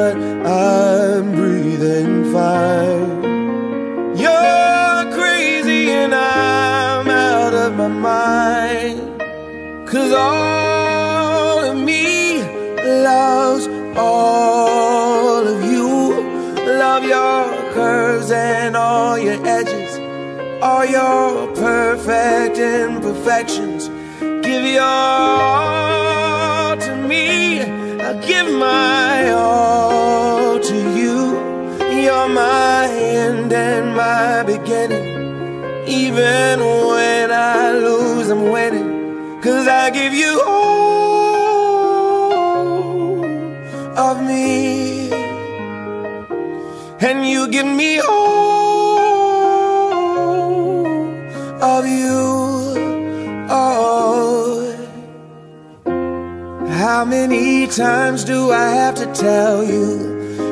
but I'm breathing fine. You're crazy, and I'm out of my mind. Cause all of me loves all of you. Love your curves and all your edges, all your perfect imperfections. Give your all to me. I'll give my all. You're my end and my beginning. Even when I lose, I'm winning. Cause I give you all of me. And you give me all of you. Oh. How many times do I have to tell you?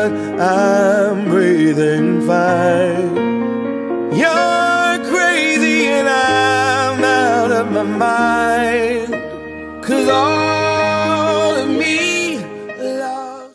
but I'm breathing fine. You're crazy and I'm out of my mind. Cause all